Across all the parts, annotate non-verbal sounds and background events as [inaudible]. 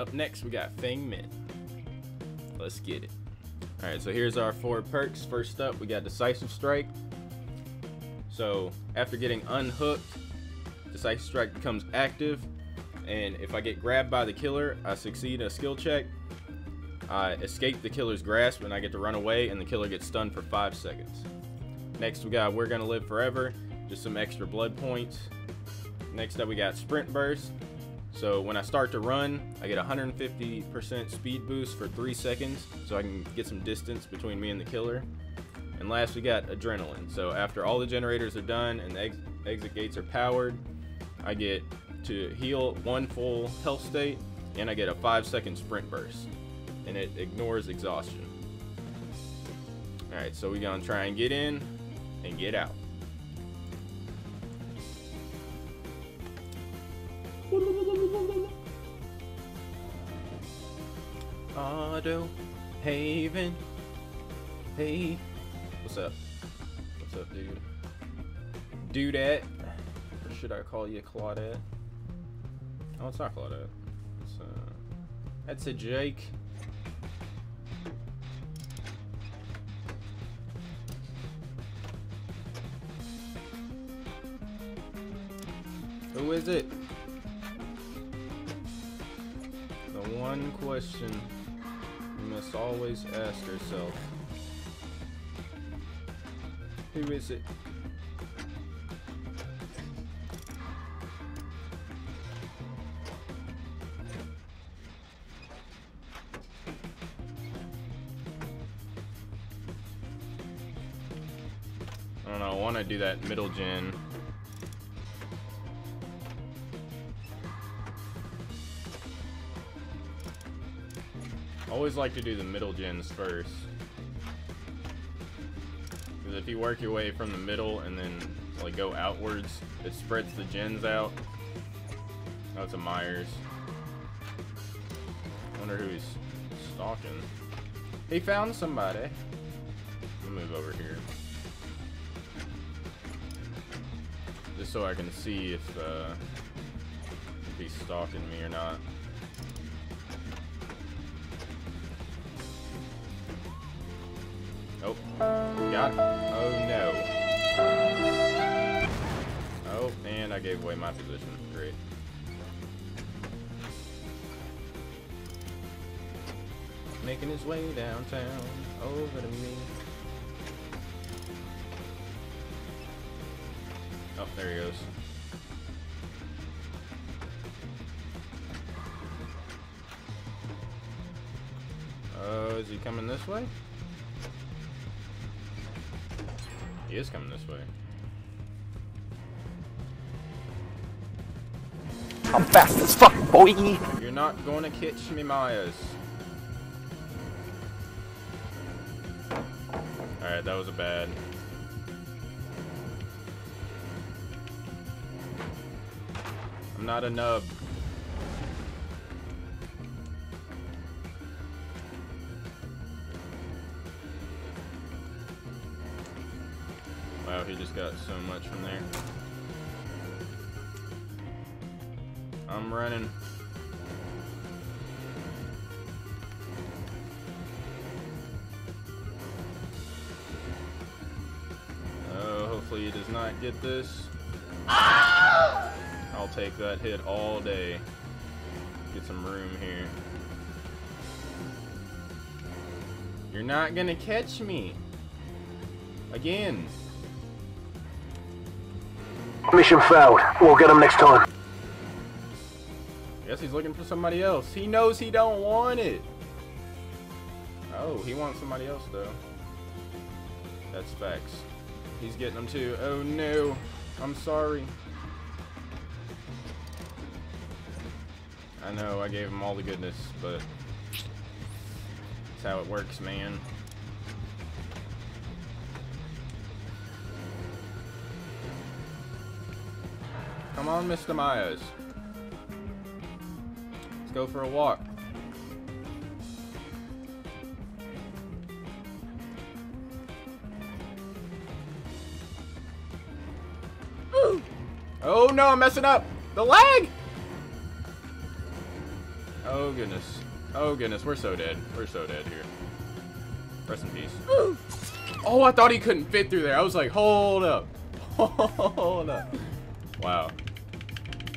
Up next, we got Feng Min. Let's get it. Alright, so here's our four perks. First up, we got Decisive Strike. So, after getting unhooked, Decisive Strike becomes active. And if I get grabbed by the killer, I succeed a skill check. I escape the killer's grasp and I get to run away, and the killer gets stunned for 5 seconds. Next, we got We're Gonna Live Forever. Just some extra blood points. Next up, we got Sprint Burst. So when I start to run, I get 150% speed boost for 3 seconds, so I can get some distance between me and the killer. And last we got Adrenaline. So after all the generators are done and the ex exit gates are powered, I get to heal one full health state, and I get a 5 second sprint burst. And it ignores exhaustion. Alright, so we're gonna try and get in and get out. Auto Haven. Hey. What's up? What's up, dude? Dudette. Or should I call you Claudette? Oh, it's not Claudette. It's, uh, that's a Jake. Who is it? The one question must always ask ourselves. Who is it? I don't know, I want to do that middle gen. Always like to do the middle gens first. Because if you work your way from the middle and then like go outwards, it spreads the gens out. Oh, it's a Myers. Wonder who he's stalking. He found somebody. Me move over here. Just so I can see if, uh, if he's stalking me or not. Got it. Oh no. Oh, and I gave away my position. Great. Making his way downtown, over to me. Oh, there he goes. Oh, is he coming this way? He is coming this way. I'm fast as fuck, boy. You're not going to catch me, Myers. Alright, that was a bad. I'm not a nub. Wow, he just got so much from there. I'm running. Oh, hopefully he does not get this. Oh! I'll take that hit all day. Get some room here. You're not gonna catch me. Again. Mission failed. We'll get him next time. Guess he's looking for somebody else. He knows he don't want it. Oh, he wants somebody else though. That's facts. He's getting them too. Oh no. I'm sorry. I know I gave him all the goodness, but that's how it works, man. On, Mr. Myers. Let's go for a walk. Oh no, I'm messing up. The lag! Oh goodness. Oh goodness, we're so dead. We're so dead here. Rest in peace. Oh, I thought he couldn't fit through there. I was like, hold up. [laughs] Hold up. Wow.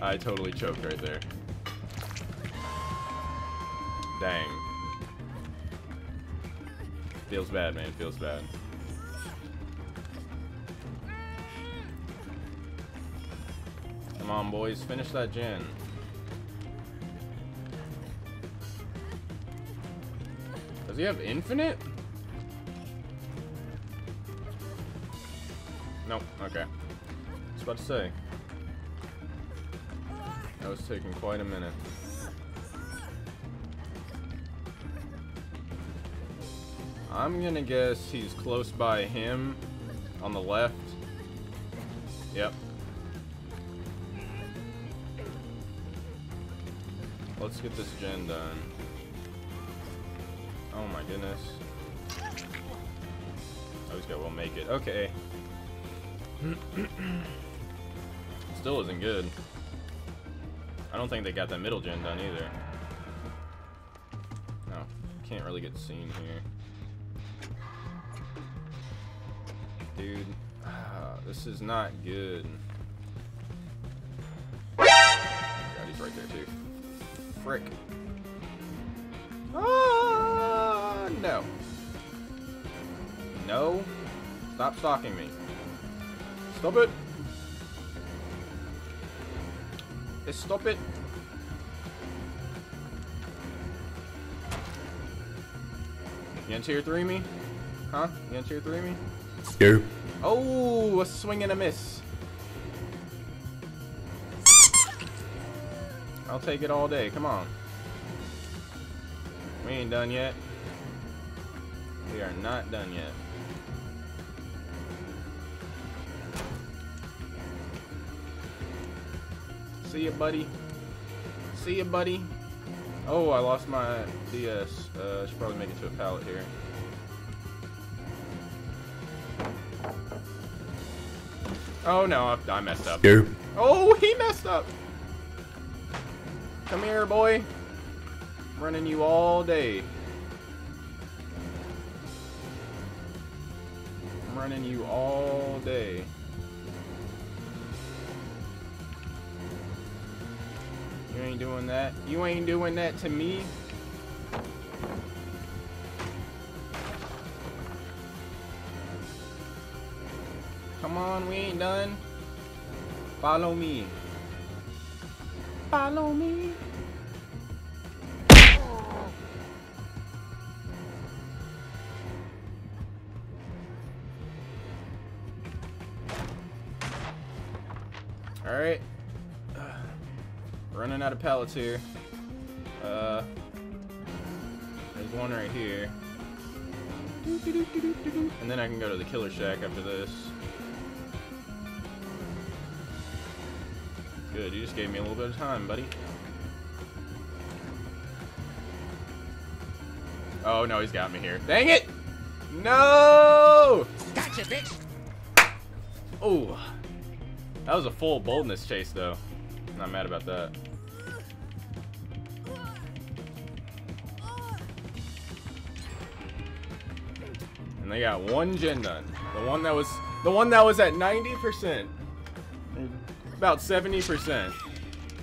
I totally choked right there. Dang. Feels bad, man. Feels bad. Come on, boys. Finish that gen. Does he have infinite? Nope. Okay. I was about to say. That was taking quite a minute. I'm gonna guess he's close by him on the left. Yep. Let's get this gen done. Oh my goodness. Oh, he's got we'll make it. Okay. [clears throat] Still isn't good. I don't think they got that middle gen done either. No, can't really get seen here. Dude, ah, this is not good. God, he's right there too. Frick. Ah, no. No. Stop stalking me. Stop it. Stop it. You gonna tier 3 me? Huh? You gonna tier 3 me? Go. Oh, a swing and a miss. I'll take it all day. Come on. We ain't done yet. We are not done yet. See ya, buddy. See ya, buddy. Oh, I lost my DS. Uh, should probably make it to a pallet here. Oh no, I, I messed up. Go. Oh, he messed up. Come here, boy. I'm running you all day. I'm running you all day. Ain't doing that. You ain't doing that to me. Come on, we ain't done. Follow me. Follow me. Alright. Running out of pallets here. Uh, there's one right here. And then I can go to the killer shack after this. Good, you just gave me a little bit of time, buddy. Oh no, he's got me here. Dang it! No! Gotcha, bitch. Oh, that was a full boldness chase, though. Not mad about that. And they got one gen done. The one that was the one that was at 90%. About 70%.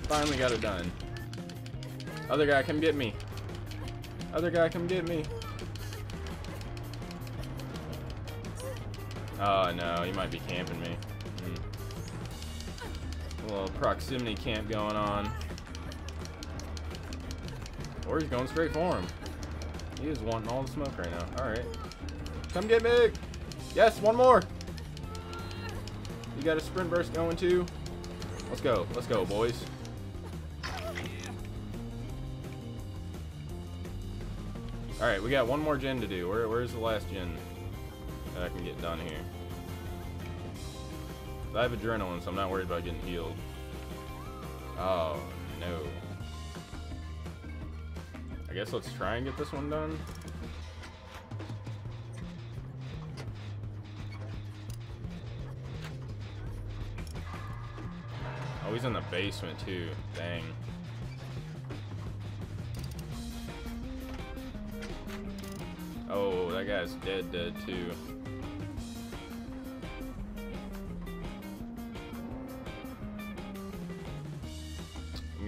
Finally got it done. Other guy, come get me. Other guy, come get me. Oh no, he might be camping me. Little proximity camp going on. Or he's going straight for him. He is wanting all the smoke right now. Alright. Come get me! Yes, one more! You got a sprint burst going too? Let's go. Let's go, boys. Alright, we got one more gen to do. Where, where's the last gen that I can get done here? I have adrenaline, so I'm not worried about getting healed. Oh, no. I guess let's try and get this one done. Oh, he's in the basement too. Dang. Oh, that guy's dead dead too.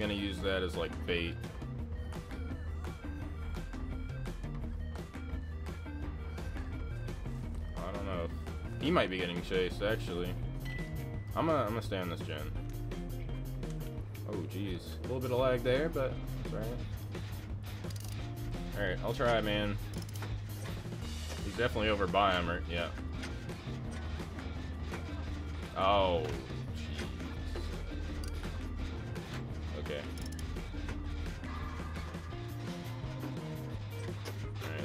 Gonna use that as like bait. I don't know. He might be getting chased actually. I'm gonna I'm gonna stay on this gen. Oh jeez, a little bit of lag there, but alright. Alright, I'll try, man. He's definitely over by him, or yeah. Oh,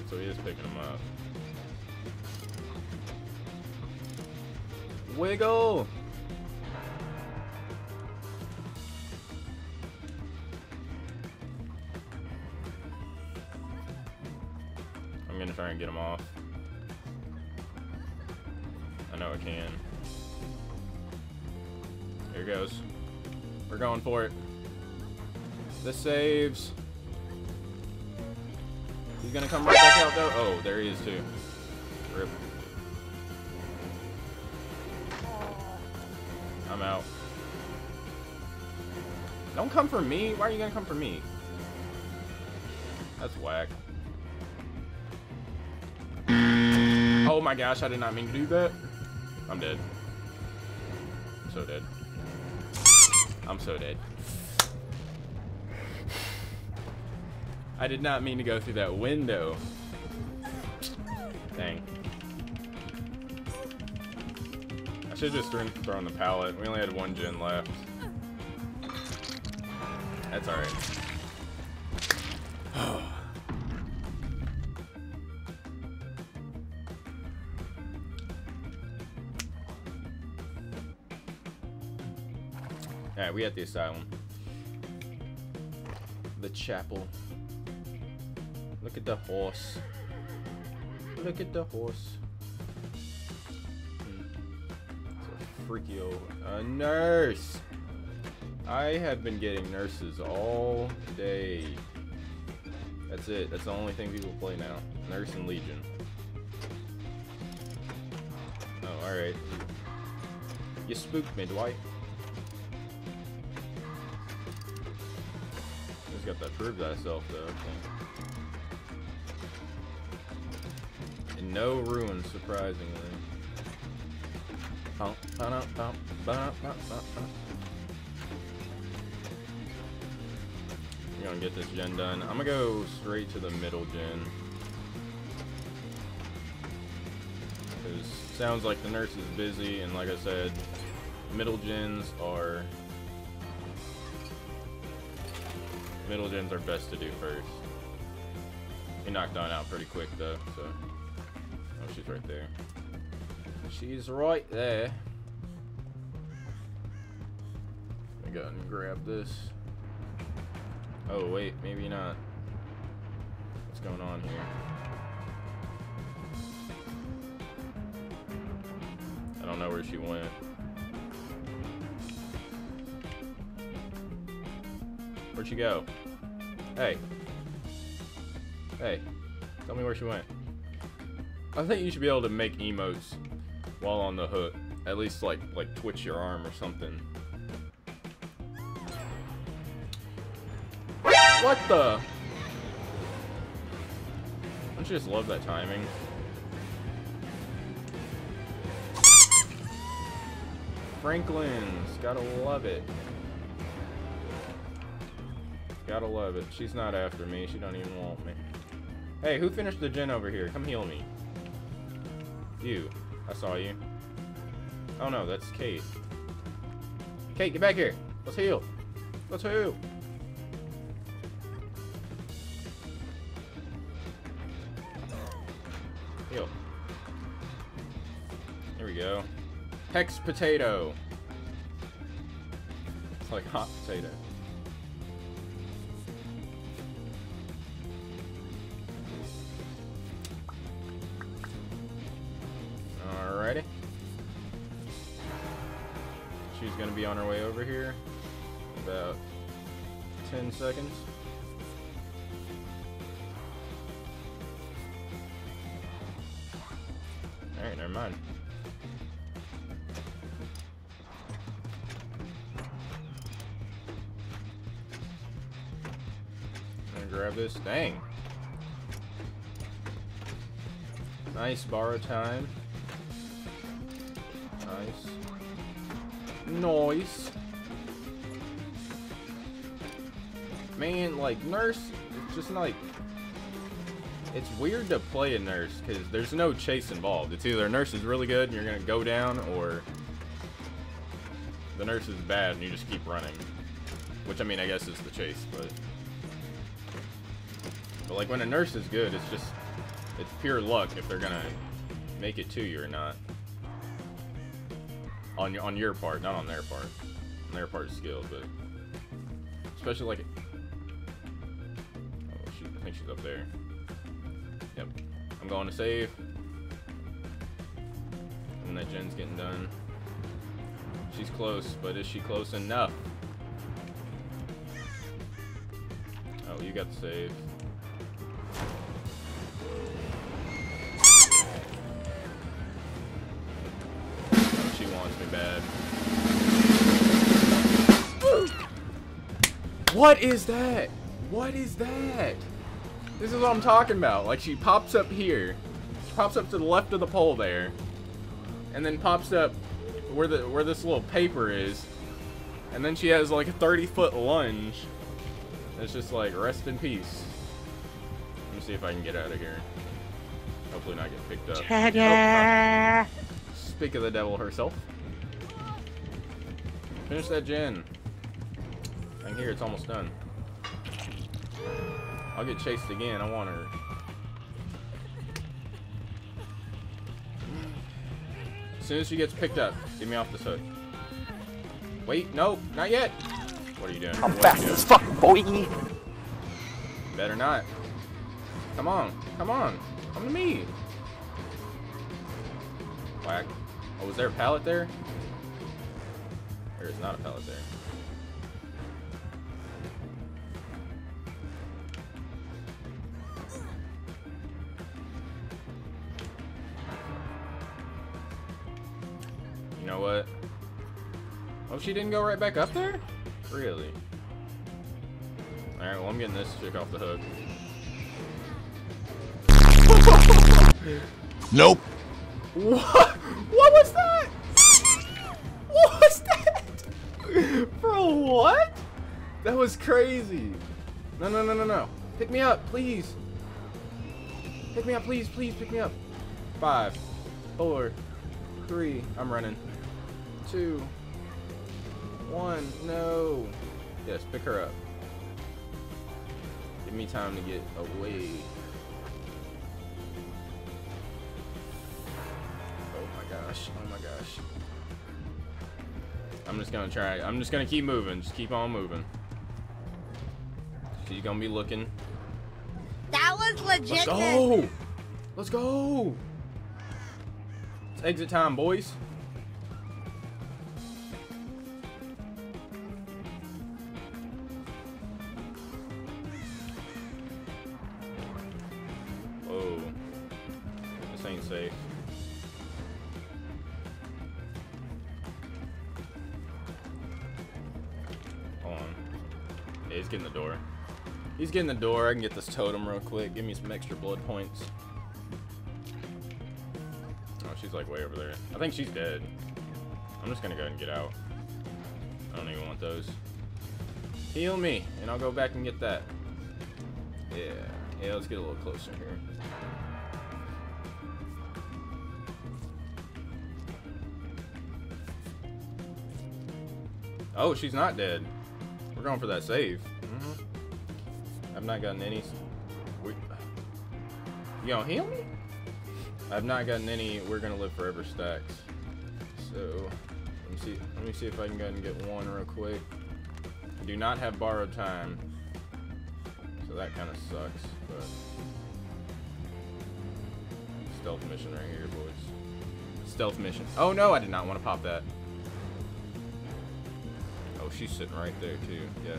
so he is picking him up. Wiggle! I'm gonna try and get him off. I know I can. Here goes. We're going for it. This saves. He's gonna come right back out though. Oh, there he is too. Rip. I'm out. Don't come for me. Why are you gonna come for me? That's whack. Oh my gosh, I did not mean to do that. I'm dead. I'm so dead. I'm so dead. I did not mean to go through that window. Dang. I should just thrown the pallet. We only had one gen left. That's alright. [sighs] Alright, we at the asylum. The chapel. Look at the horse. Look at the horse. Hmm. It's a freaky old a nurse. I have been getting nurses all day. That's it. That's the only thing people play now. Nurse and Legion. Oh, alright. You spooked me, Dwight. He's got that prove thyself though. No ruins, surprisingly. We're gonna get this gen done. I'm gonna go straight to the middle gen. Because sounds like the nurse is busy, and like I said, middle gens are middle gens are best to do first. He knocked on out pretty quick though, so she's right there. She's right there. I go and grab this. Oh wait, maybe not. What's going on here? I don't know where she went. Where'd she go? Hey. Hey. Tell me where she went. I think you should be able to make emotes while on the hook. At least like like twitch your arm or something. What the? Don't you just love that timing? Franklin's, gotta love it. Gotta love it. She's not after me. She don't even want me. Hey, who finished the gen over here? Come heal me. You. I saw you. Oh no, that's Kate. Kate, get back here. Let's heal. Let's heal. Heal. Here we go. Hex potato. It's like hot potato. On our way over here. About 10 seconds. Alright, never mind. I'm gonna grab this. Dang. Nice borrow time. Nice. Noise. Man, like, nurse, it's just like, it's weird to play a nurse because there's no chase involved. It's either nurse is really good and you're gonna go down, or the nurse is bad and you just keep running. Which I mean, I guess is the chase, but but like when a nurse is good, it's just it's pure luck if they're gonna make it to you or not. On your on your part, not on their part. On their part is skill, but especially like oh, I think she's up there. Yep. I'm going to save. And that gen's getting done. She's close, but is she close enough? Oh, you got the save. Me bad. What is that? What is that? This is what I'm talking about. Like she pops up here. She pops up to the left of the pole there. And then pops up where the where this little paper is. And then she has like a 30 foot lunge. It's just like rest in peace. Let me see if I can get out of here. Hopefully not get picked up. Oh, speak of the devil herself. Finish that gen. I hear it's almost done. I'll get chased again. I want her. As soon as she gets picked up, get me off this hook. Wait, no, not yet. What are you doing? I'm What fast as fuck, boy. Better not. Come on, come on, come to me. Whack. Oh, was there a pallet there? There is not a pallet there. You know what? Oh, she didn't go right back up there? Really? Alright, well, I'm getting this chick off the hook. [laughs] Nope. What? What That was crazy. No, no, no, no, no. Pick me up, please. Pick me up, please, please, pick me up. Five, four, three. I'm running. Two, one. No. Yes, pick her up. Give me time to get away. Oh my gosh. Oh my gosh. I'm just gonna try. I'm just gonna keep moving. Just keep on moving. She's gonna be looking. That was legit. Let's go! Let's go! It's exit time, boys. Whoa. This ain't safe. Hold on. Yeah, he's getting the door. He's getting the door. I can get this totem real quick. Give me some extra blood points. Oh, she's like way over there. I think she's dead. I'm just gonna go ahead and get out. I don't even want those. Heal me, and I'll go back and get that. Yeah. Yeah, let's get a little closer here. Oh, she's not dead. We're going for that save. Mhm. I've not gotten any. You gonna heal me? I've not gotten any. We're gonna live forever stacks. So let me see. Let me see if I can go and get one real quick. I do not have borrowed time, so that kind of sucks. But stealth mission right here, boys. Stealth mission. Oh no, I did not want to pop that. Oh, she's sitting right there too. Yes.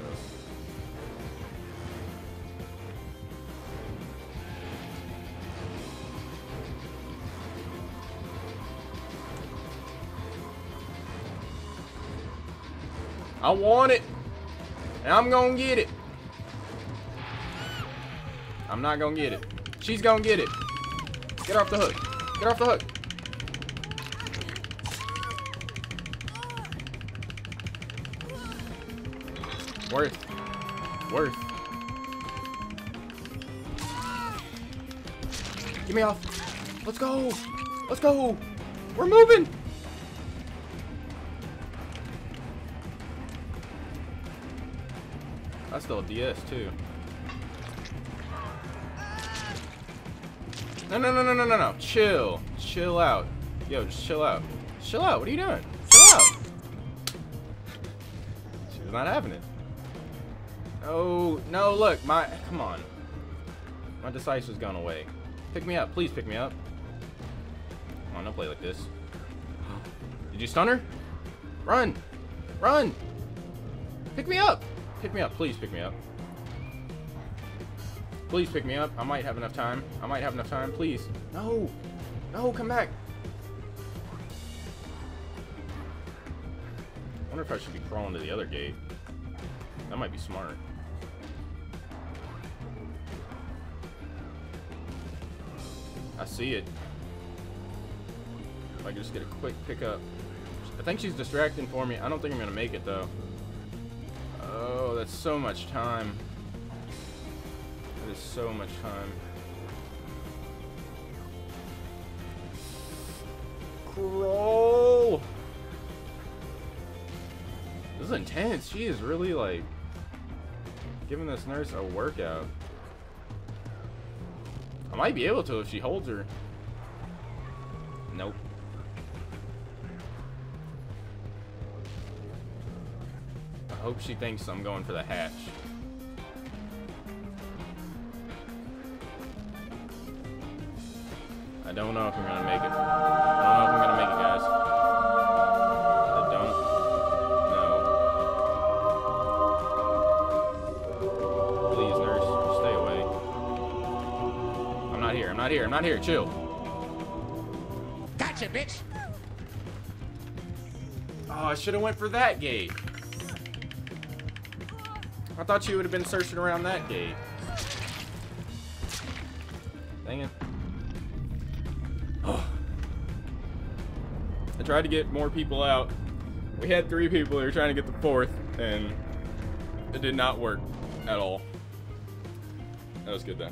I want it. And I'm gonna get it. I'm not gonna get it. She's gonna get it. Get off the hook. Get off the hook. Worth. Worth. Get me off. Let's go. Let's go. We're moving. I still a DS too. No, no, no, no, no, no, no. Chill. Chill out. Yo, just chill out. Chill out. What are you doing? Chill out. She's not having it. Oh, no, look. My, come on. My decisive's gone away. Pick me up. Please pick me up. Come on, don't play like this. Did you stun her? Run. Run. Pick me up. Pick me up. Please pick me up. Please pick me up. I might have enough time. I might have enough time. Please. No. No, come back. I wonder if I should be crawling to the other gate. That might be smart. I see it. If I could just get a quick pickup. I think she's distracting for me. I don't think I'm going to make it, though. Oh, that's so much time. That is so much time. Crawl! This is intense. She is really, like, giving this nurse a workout. I might be able to if she holds her. Nope. Hope she thinks I'm going for the hatch. I don't know if I'm gonna make it. I don't know if I'm gonna make it, guys. I don't know. Please, nurse, stay away. I'm not here. I'm not here. I'm not here. Chill. Gotcha, bitch. Oh, I should have went for that gate. I thought you would have been searching around that gate. Dang it. Oh. I tried to get more people out. We had three people. We were trying to get the fourth, and it did not work at all. That was good though.